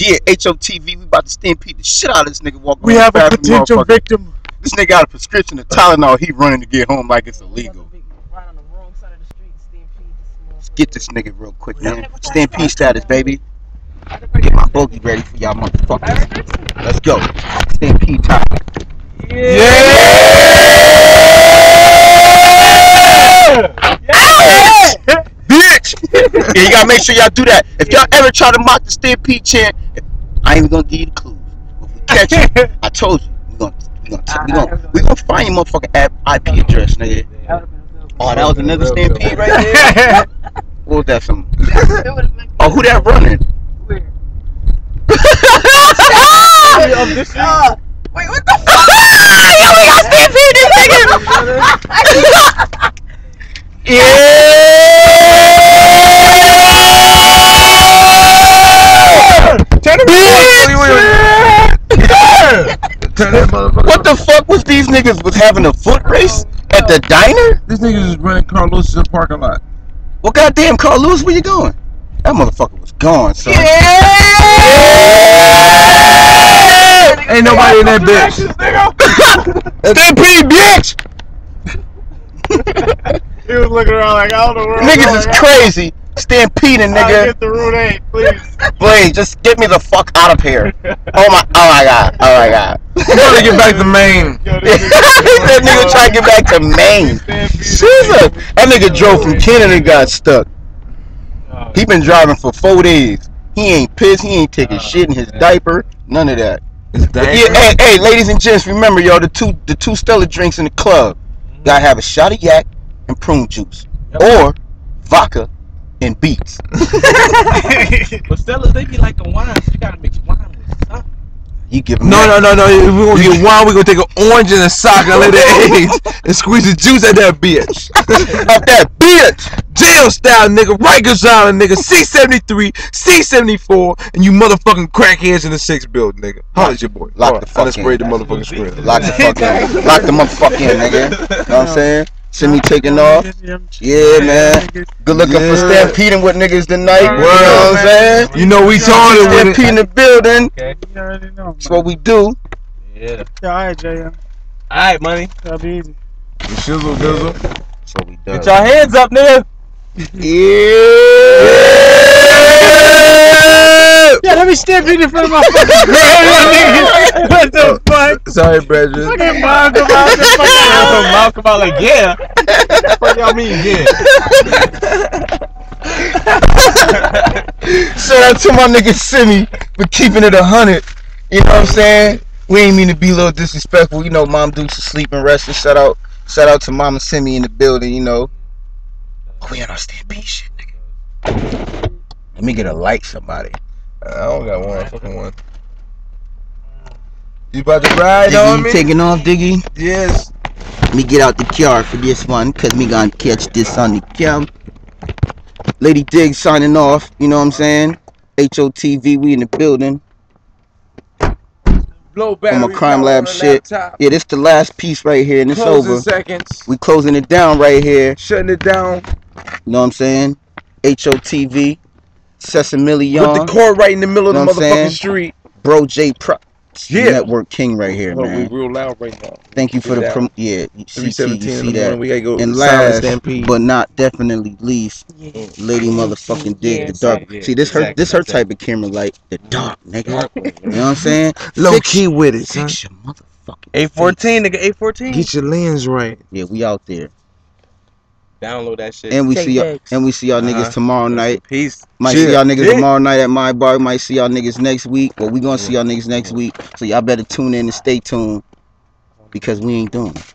Yeah, HOTV, we about to stampede the shit out of this nigga walking We have a potential victim. This nigga got a prescription of Tylenol. He running to get home like it's illegal. Right on the wrong side of the street, Let's get this nigga real quick, man. Stampede status, baby. Get my bogey ready for y'all motherfuckers. Let's go. Stampede time. Bitch! yeah, you gotta make sure y'all do that. If y'all ever try to mock the Stampede chant, I ain't even gonna give you the clues. If we catch you, I told you, we gonna we gonna we gonna we gonna find your motherfucking IP address, nigga. Oh, that was another Stampede right there. What was that from? Oh, who that running? Wait, what the What the fuck was these niggas was having a foot race at the diner? These niggas just running Carlos in the parking lot. Well, goddamn, Carl Lewis, where you going? That motherfucker was gone, son. Ain't nobody in that bitch. Stampede, bitch! He was looking around like, I don't know where I'm Niggas going. is crazy. Stampeding, I'll nigga. get the Route 8, please. Blade, just get me the fuck out of here. Oh my, oh my god, oh my god. You gotta get back to Maine. That nigga trying to get back to Maine. Jesus, that nigga drove from Canada and got stuck. Oh, he been driving for four days. He ain't pissed. He ain't taking oh, shit in his diaper. None of that. It's But dang. yeah, hey, hey, ladies and gents, remember, yo, the two the two Stella drinks in the club. Mm-hmm. Gotta have a shot of yak and prune juice, or vodka and beets. But Stella's, they be like a wine, so you gotta mix wine with something. You give him No, no, that. no, no. If we gonna get wine, we gonna take an orange and a sock and let it age and squeeze the juice at that bitch. Up that bitch. Jail style, nigga. Rikers Island, nigga. C73, C74, and you motherfucking crackheads in the six building, nigga. Holla at your boy. Lock Hold the on, fuck I done in. sprayed the motherfucking screen. Lock the fuck in. Lock the motherfucking in, nigga. You know what I'm saying? See me taking off. Yeah, man. Good looking for stampeding with niggas tonight. You know what I'm saying? You know we told it with Stampede in the building. Okay. You already know. That's what we do. Yeah. Yeah, alright, JM. Alright, money. That'll be easy. Shizzle dizzle. That's what we do. Get your hands up, nigga. Yeah. Yeah, let me stampede in front of my fucking grandma, nigga. What the fuck? Sorry, brethren. Fucking mom come out fucking Mouth come out like, yeah. What y'all mean, yeah? Shout out to my nigga Simi for keeping it a hundred. You know what I'm saying? We ain't mean to be a little disrespectful. You know, Mom Dukes is sleeping, resting. Shout out, shout out to Mama Simi in the building. You know, oh, we on our stampede shit, nigga. Let me get a light, somebody. I don't got one. Fucking one. You about to ride Diggy, on you me? taking off, Diggy? Yes. Let me get out the car for this one, cause me gonna catch this on the cam. Lady Dig signing off. You know what I'm saying? HOTV, we in the building. Blow From a battery crime lab shit. laptop. Yeah, this the last piece right here, and it's Closing over. seconds. We closing it down right here. Shutting it down. You know what I'm saying? HOTV, Sesame Put the Young, cord right in the middle of the what saying? motherfucking street. Bro J Pro. Yeah. Network King right here, we man. real loud right now. Thank you for the Get prom- yeah, you see, see, 317 you see that. We gotta go And silent last, stampede. but not definitely least, Lady motherfucking dig the dark. exactly, yeah, See this her this her exactly. type of camera like the mm-hmm. dark nigga. You know what I'm saying? Low Fix- key with it, son. Fix your motherfucking. A14, nigga, A14. Get your lens right. Yeah, we out there, Download that shit. and we Take see y'all, and we see y'all Uh-huh. niggas tomorrow night. Peace. Might Chill. see y'all niggas Yeah. tomorrow night at my bar. Might see y'all niggas next week. But we gonna see y'all niggas next week. So y'all better tune in and stay tuned because we ain't doing it.